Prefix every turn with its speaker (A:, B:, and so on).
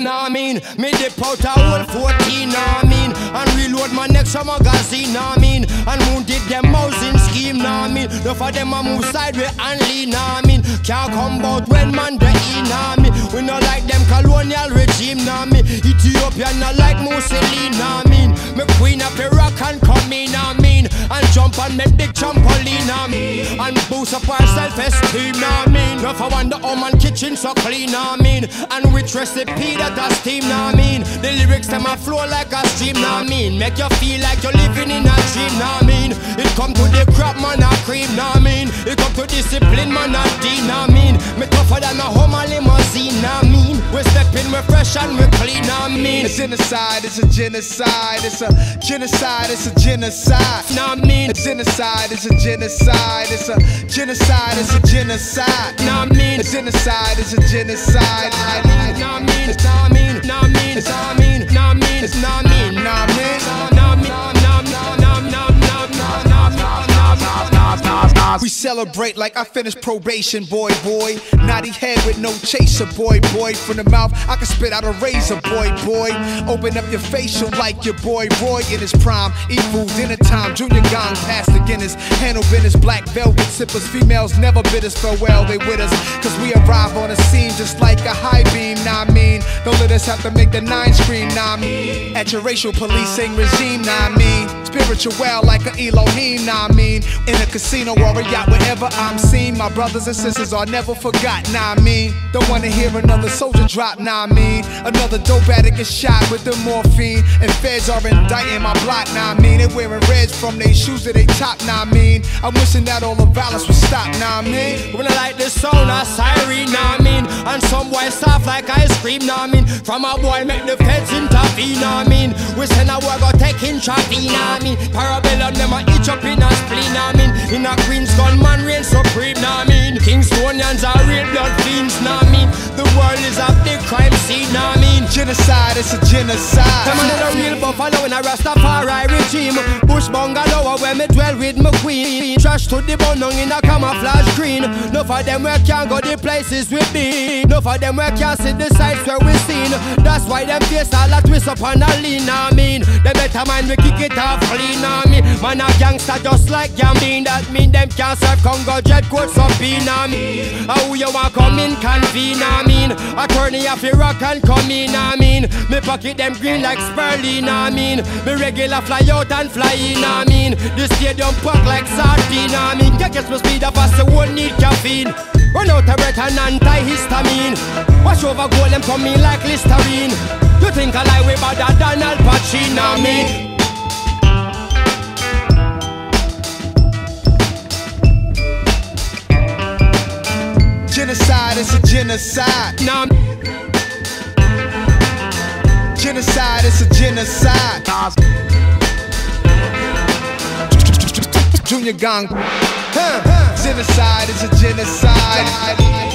A: you I mean? Me dip out a whole 14, know I mean? And reload my next magazine, know I mean? And wounded them housing scheme, know I mean? No for them I move sideways and lean, I mean? Can't come bout when man the in, know I mean? We not like them colonial regime, know I mean? Ethiopia not like Mussolini, know I mean? Me queen up Iraq and come in, nah mean. And jump and make big trampoline, mean. And boost up our self-esteem, nah mean. No for wonder how man kitchen so clean, nah mean. And which recipe that a steam, nah mean. The lyrics them a flow like a stream, nah mean. Make you feel like you're living in a dream, nah mean. It come to the crap man a cream, nah mean. It come to discipline man a D, nah mean. Me tougher than a mean. We stepping, we fresh and we clean, nah mean.
B: It's genocide, it's a genocide, it's a genocide, it's a genocide.
A: Nah mean.
B: It's genocide, it's a genocide, it's a genocide, it's a genocide.
A: Nah mean.
B: It's genocide, it's a genocide.
A: Nah mean. It's nah mean. Mean.
B: We celebrate like I finished probation, boy, boy. Naughty head with no chaser, boy, boy. From the mouth, I can spit out a razor, boy, boy. Open up your facial like your boy, Roy in his prime. Food, dinner time, junior gong, past the Guinness. Handle business, black velvet sippers. Females never bid us farewell, they with us. Cause we arrive on the scene just like a high beam, nah, I mean. Don't let us have to make the nine scream, nah, I mean. At your racial policing regime, nah, I mean. Spiritual like an Elohim, nah, I mean. In a casino or a wherever I'm seen. My brothers and sisters are never forgot, nah, I mean. Don't wanna hear another soldier drop, nah, I mean. Another dope addict is shot with the morphine. And feds are indicting my block, nah, I mean. They wearing reds from their shoes to they top, nah, I mean. I'm wishing that all the violence would stop, nah, I mean.
A: When I like this song, of siren, nah I mean like ice cream, nah mean From a boy make the feds intervene, nah mean. We send a boy go take in traffic, nah mean. Parabellum them a itch up in a spleen, nah mean. In a Queen's gunman reign supreme, nah mean. Kingstonians are real blood fiends, nah mean. The world is a big crime
B: it's a genocide.
A: Them a little real buffalo in a Rastafari regime. Bush bungalow uh, where me dwell with my queen. Trash to the bone in a camouflage green. No for them where can't go the places we be. No for them where can't see the sights where we seen. That's why them face all a twist up and a lean I mean. They better mind we kick it off clean I mean. Man a gangster just like Gambin That mean them can't serve Congo jet coats up in I mean. How you want come in convene I mean. Attorney of Iraq and come in I mean Me pocket them green like Sperling I mean. Me regular fly out and fly in I mean. The stadium packed like sardine I mean. Get me speed up as the world need caffeine. Run out of breath and antihistamine. Wash over gold them come in like Listerine. You think I lie way better than Al Pacino I mean.
B: Genocide, it's a genocide.
A: Nah,
B: Genocide, it's a genocide. Junior Gong. Huh. Genocide is a genocide.